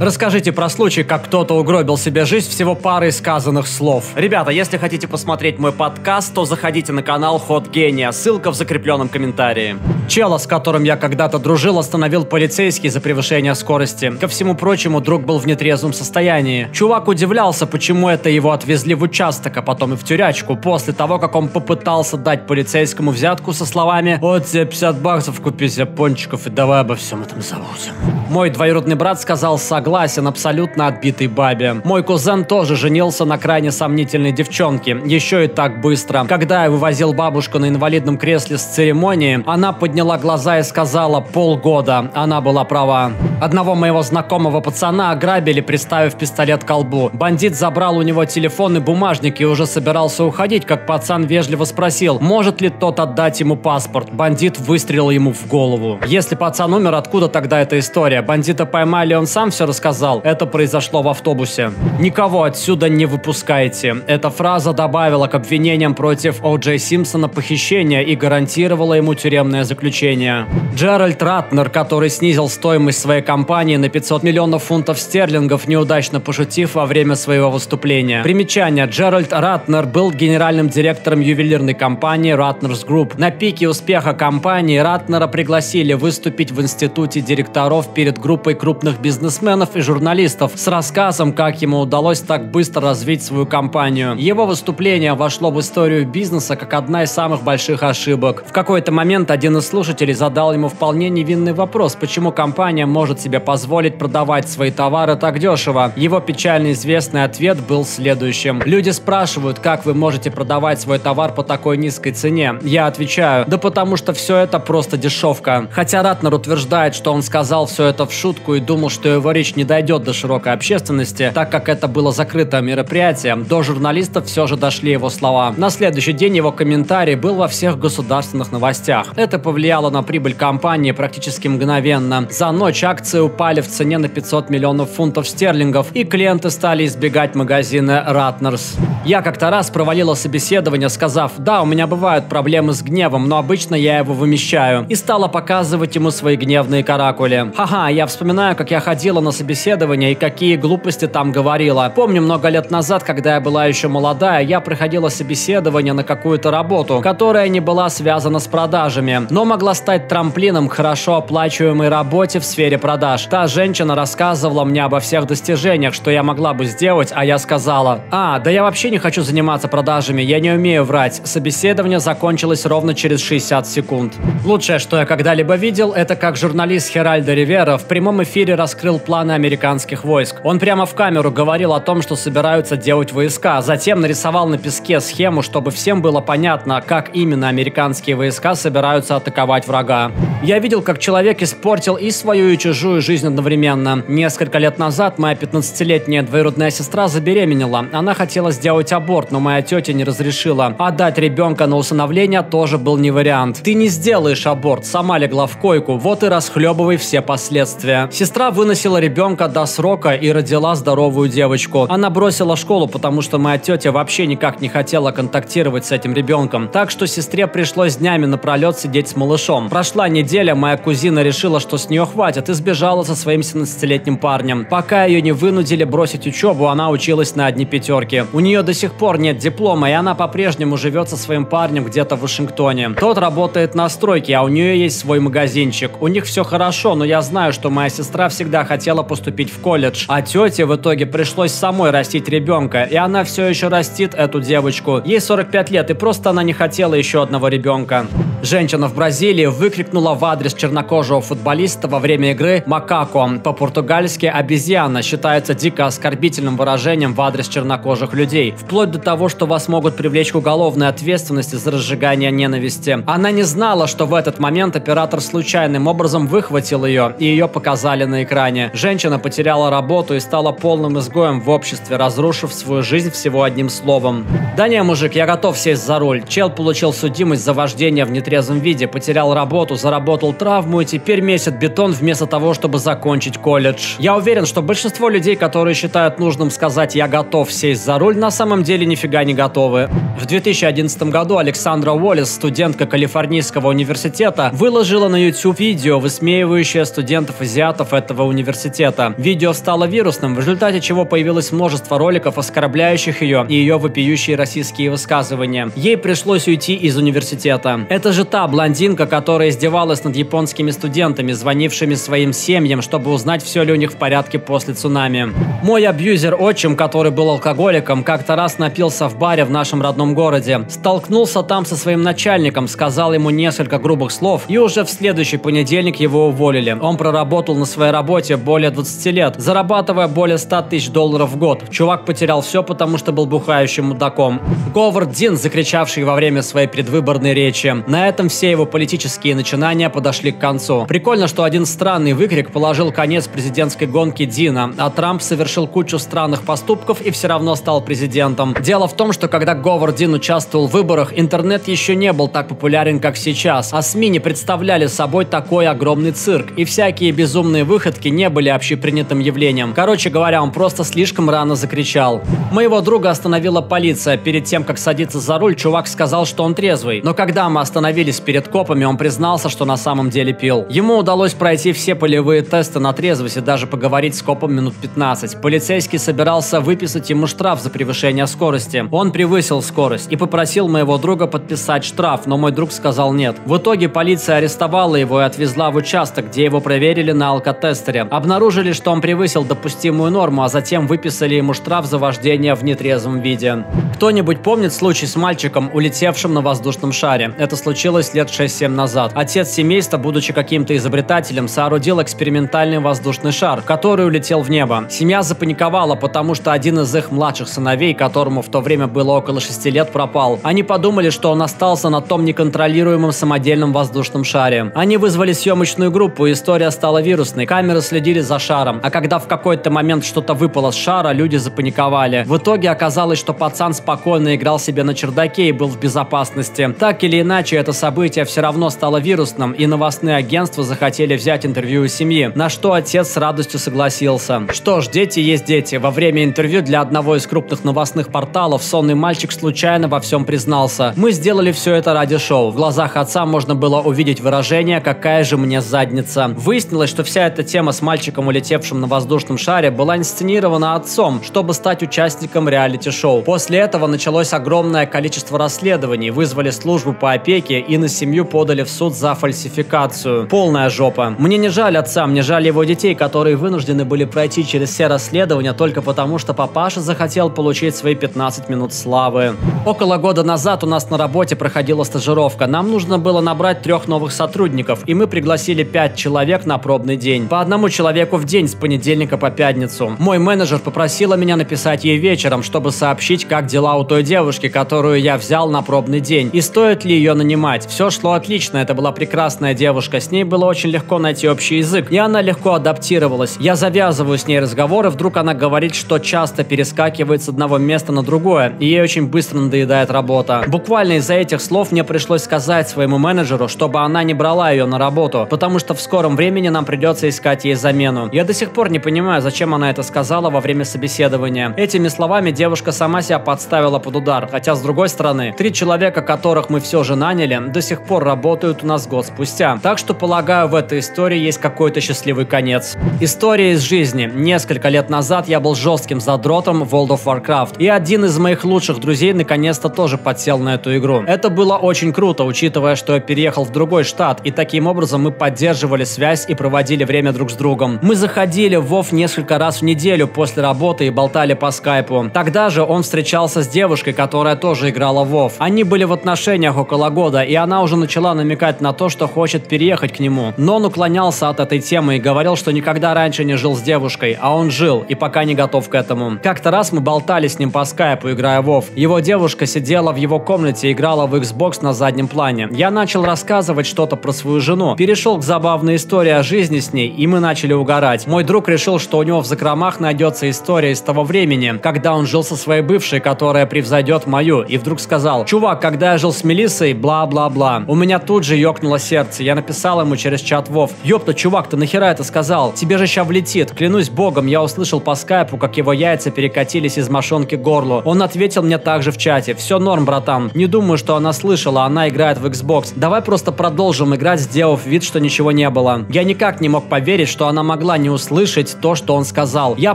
Расскажите про случай, как кто-то угробил себе жизнь всего парой сказанных слов. Ребята, если хотите посмотреть мой подкаст, то заходите на канал Ход Гения, ссылка в закрепленном комментарии. Чела, с которым я когда-то дружил, остановил полицейский за превышение скорости. Ко всему прочему, друг был в нетрезвом состоянии. Чувак удивлялся, почему это его отвезли в участок, а потом и в тюрячку, после того, как он попытался дать полицейскому взятку со словами «Вот тебе 50 баксов, купи себе пончиков и давай обо всем этом забудем». Мой двоюродный брат сказал согласен абсолютно отбитой бабе. Мой кузен тоже женился на крайне сомнительной девчонке, еще и так быстро. Когда я вывозил бабушку на инвалидном кресле с церемонии, она подняла глаза и сказала «полгода». Она была права. Одного моего знакомого пацана ограбили, приставив пистолет к колбу. Бандит забрал у него телефон и бумажник и уже собирался уходить, как пацан вежливо спросил, может ли тот отдать ему паспорт. Бандит выстрелил ему в голову. Если пацан умер, откуда тогда эта история? Бандита поймали, он сам все рассказал. Это произошло в автобусе. Никого отсюда не выпускайте. Эта фраза добавила к обвинениям против О. Джей Симпсона похищения и гарантировала ему тюремное заключение. Джеральд Ратнер, который снизил стоимость своей компании на 500 миллионов фунтов стерлингов, неудачно пошутив во время своего выступления. Примечание. Джеральд Ратнер был генеральным директором ювелирной компании Ratner's Group. На пике успеха компании Ратнера пригласили выступить в институте директоров перед группой крупных бизнесменов и журналистов с рассказом, как ему удалось так быстро развить свою компанию. Его выступление вошло в историю бизнеса как одна из самых больших ошибок. В какой-то момент один из слушателей задал ему вполне невинный вопрос, почему компания может себе позволить продавать свои товары так дешево. Его печально известный ответ был следующим. Люди спрашивают, как вы можете продавать свой товар по такой низкой цене. Я отвечаю, да потому что все это просто дешевка. Хотя Ратнер утверждает, что он сказал все это в шутку и думал, что его речь не дойдет до широкой общественности, так как это было закрытое мероприятие, до журналистов все же дошли его слова. На следующий день его комментарий был во всех государственных новостях. Это повлияло на прибыль компании практически мгновенно. За ночь акции упали в цене на 500 миллионов фунтов стерлингов, и клиенты стали избегать магазина Ратнерс. Я как-то раз провалила собеседование, сказав, да, у меня бывают проблемы с гневом, но обычно я его вымещаю. И стала показывать ему свои гневные каракули. Ха-ха, я вспоминаю, как я ходила на собеседование и какие глупости там говорила. Помню, много лет назад, когда я была еще молодая, я проходила собеседование на какую-то работу, которая не была связана с продажами, но могла стать трамплином к хорошо оплачиваемой работе в сфере продаж. Та женщина рассказывала мне обо всех достижениях, что я могла бы сделать, а я сказала, а, да я вообще не хочу заниматься продажами, я не умею врать. Собеседование закончилось ровно через 60 секунд. Лучшее, что я когда-либо видел, это как журналист Херальдо Ривера в прямом эфире раскрыл планы американских войск. Он прямо в камеру говорил о том, что собираются делать войска, а затем нарисовал на песке схему, чтобы всем было понятно, как именно американские войска собираются атаковать врага. Я видел, как человек испортил и свою, и чужую жизнь одновременно. Несколько лет назад моя 15-летняя двоюродная сестра забеременела. Она хотела сделать аборт, но моя тетя не разрешила. Отдать ребенка на усыновление тоже был не вариант. Ты не сделаешь аборт, сама легла в койку, вот и расхлебывай все последствия. Сестра выносила ребенка до срока и родила здоровую девочку. Она бросила школу, потому что моя тетя вообще никак не хотела контактировать с этим ребенком. Так что сестре пришлось днями напролет сидеть с малышом. Прошла неделя, моя кузина решила, что с нее хватит, и сбежала со своим 17-летним парнем. Пока ее не вынудили бросить учебу, она училась на одни пятерки. У нее до сих пор нет диплома, и она по-прежнему живет со своим парнем где-то в Вашингтоне. Тот работает на стройке, а у нее есть свой магазинчик. У них все хорошо, но я знаю, что моя сестра всегда хотела поступить в колледж. А тете в итоге пришлось самой растить ребенка, и она все еще растит эту девочку. Ей 45 лет, и просто она не хотела еще одного ребенка. Женщина в Бразилии выкрикнула в адрес чернокожего футболиста во время игры «макако». По-португальски «обезьяна» считается дико оскорбительным выражением в адрес чернокожих людей. Вплоть до того, что вас могут привлечь к уголовной ответственности за разжигание ненависти. Она не знала, что в этот момент оператор случайным образом выхватил ее, и ее показали на экране. Женщина потеряла работу и стала полным изгоем в обществе, разрушив свою жизнь всего одним словом. Да не, мужик, я готов сесть за руль. Чел получил судимость за вождение в нетрезвом виде, потерял работу, заработал травму и теперь месяц бетон вместо того, чтобы закончить колледж. Я уверен, что большинство людей, которые считают нужным сказать «я готов сесть за руль», на самом деле нифига не готовы. В 2011 году Александра Уоллес, студентка Калифорнийского университета, выложила на YouTube видео, высмеивающее студентов-азиатов этого университета. Видео стало вирусным, в результате чего появилось множество роликов, оскорбляющих ее и ее вопиющие российские высказывания. Ей пришлось уйти из университета. Это же та блондинка, которая издевалась над японскими студентами, звонившими своим семьям, чтобы узнать, все ли у них в порядке после цунами. Мой абьюзер отчим, который был алкоголиком, как-то раз напился в баре в нашем родном городе. Столкнулся там со своим начальником, сказал ему несколько грубых слов, и уже в следующий понедельник его уволили. Он проработал на своей работе более 20 лет, зарабатывая более 100 тысяч долларов в год. Чувак потерял все, потому что был бухающим мудаком. Говард Дин, закричавший во время своей предвыборной речи. На этом все его политические начинания подошли к концу. Прикольно, что один странный выкрик положил конец президентской гонке Дина, а Трамп совершил кучу странных поступков и все равно стал президентом. Дело в том, что когда Говард Дин участвовал в выборах, интернет еще не был так популярен, как сейчас, а СМИ не представляли собой такой огромный цирк, и всякие безумные выходки не были общепринятым явлением. Короче говоря, он просто слишком рано закричал. Моего друга остановила полиция. Перед тем, как садиться за руль, чувак сказал, что он трезвый. Но когда мы остановились перед копами, он признался, что на самом деле пил. Ему удалось пройти все полевые тесты на трезвость и даже поговорить с копом минут 15. Полицейский собирался выписать ему штраф за превышение скорости. Он превысил скорость и попросил моего друга подписать штраф, но мой друг сказал нет. В итоге полиция арестовала его и отвезла в участок, где его проверили на алкотестере. Обнаружили, что он превысил допустимую норму, а затем выписали ему штраф за вождение в нетрезвом виде. Кто-нибудь помнит случай с мальчиком, улетевшим на воздушном шаре? Это случилось лет 6-7 назад. Отец семейства, будучи каким-то изобретателем, соорудил экспериментальный воздушный шар, который улетел в небо. Семья запаниковала, потому что один из их младших сыновей, которому в то время было около 6 лет, пропал. Они подумали, что он остался на том неконтролируемом самодельном воздушном шаре. Они вызвали съемочную группу, и история стала вирусной. Камеры следили за шаром. А когда в какой-то момент что-то выпало с шара, люди запаниковали. В итоге оказалось, что пацан спокойно играл себе на чердаке и был в безопасности. Так или иначе, это событие все равно стало вирусным, и новостные агентства захотели взять интервью у семьи, на что отец с радостью согласился. Что ж, дети есть дети. Во время интервью для одного из крупных новостных порталов сонный мальчик случайно во всем признался. Мы сделали все это ради шоу. В глазах отца можно было увидеть выражение «какая же мне задница». Выяснилось, что вся эта тема с мальчиком, улетевшим на воздушном шаре, была инсценирована отцом, чтобы стать участником реалити-шоу. После этого началось огромное количество расследований, вызвали службу по опеке и на семью подали в суд за фальсификацию. Полная жопа. Мне не жаль отца, мне жаль его детей, которые вынуждены были пройти через все расследования только потому, что папаша захотел получить свои 15 минут славы. Около года назад у нас на работе проходила стажировка. Нам нужно было набрать трех новых сотрудников, и мы пригласили пять человек на пробный день. По одному человеку в день с понедельника по пятницу. Мой менеджер попросила меня написать ей вечером, чтобы сообщить, как дела у той девушки, которую я взял на пробный день, и стоит ли ее нанимать. Все шло отлично, это была прекрасная девушка, с ней было очень легко найти общий язык, и она легко адаптировалась. Я завязываю с ней разговоры, вдруг она говорит, что часто перескакивает с одного места на другое, и ей очень быстро надоедает работа. Буквально из-за этих слов мне пришлось сказать своему менеджеру, чтобы она не брала ее на работу, потому что в скором времени нам придется искать ей замену. Я до сих пор не понимаю, зачем она это сказала во время собеседования. Этими словами девушка сама себя подставила под удар, хотя с другой стороны, три человека, которых мы все же наняли, до сих пор работают у нас год спустя. Так что, полагаю, в этой истории есть какой-то счастливый конец. История из жизни. Несколько лет назад я был жестким задротом в World of Warcraft, и один из моих лучших друзей наконец-то тоже подсел на эту игру. Это было очень круто, учитывая, что я переехал в другой штат, и таким образом мы поддерживали связь и проводили время друг с другом. Мы заходили в WoW несколько раз в неделю после работы и болтали по скайпу. Тогда же он встречался с девушкой, которая тоже играла в WoW. Они были в отношениях около года, и она уже начала намекать на то, что хочет переехать к нему. Но он уклонялся от этой темы и говорил, что никогда раньше не жил с девушкой, а он жил и пока не готов к этому. Как-то раз мы болтали с ним по скайпу, играя в WoW. Его девушка сидела в его комнате и играла в Xbox на заднем плане. Я начал рассказывать что-то про свою жену. Перешел к забавной истории о жизни с ней, и мы начали угорать. Мой друг решил, что у него в закромах найдется история из того времени, когда он жил со своей бывшей, которая превзойдет мою, и вдруг сказал, чувак, когда я жил с Мелиссой, бла-бла-бла. У меня тут же ёкнуло сердце. Я написал ему через чат Вов, ёпта, чувак, ты нахера это сказал? Тебе же ща влетит. Клянусь богом, я услышал по скайпу, как его яйца перекатились из мошонки к горлу. Он ответил мне также в чате, все норм, братан. Не думаю, что она слышала, она играет в Xbox. Давай просто продолжим играть, сделав вид, что ничего не было. Я никак не мог поверить, что она могла не услышать то, что он сказал. Я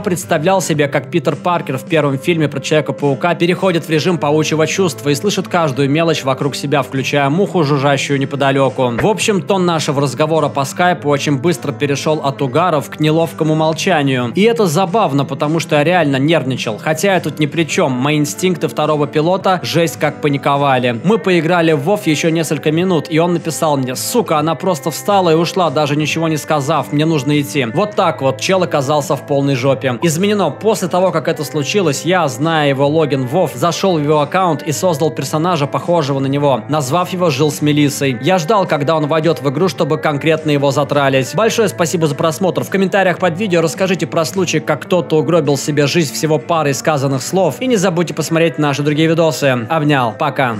представлял себе, как Питер Паркер в первом фильме про Человека-паука переходит в режим паучьего чувства и слышит каждую мелочь вокруг себя, включая муху, жужжащую неподалеку. В общем, тон нашего разговора по скайпу очень быстро перешел от угаров к неловкому молчанию. И это забавно, потому что я реально нервничал. Хотя я тут ни при чем. Мои инстинкты второго пилота жесть как паниковали. Мы поиграли в Вов еще несколько минут, и он написал мне, сука, она просто встала и ушла, даже ничего не сказав, мне нужно идти. Вот так вот, чел оказался в полной жопе. Изменено. После того, как это случилось, я, зная его логин Вов, зашел в его аккаунт и создал персонажа, похожего на него, назвав его Жил с Мелиссой. Я ждал, когда он войдет в игру, чтобы конкретно его затралить. Большое спасибо за просмотр. В комментариях под видео расскажите про случай, как кто-то угробил себе жизнь всего парой сказанных слов. И не забудьте посмотреть наши другие видосы. Обнял. Пока.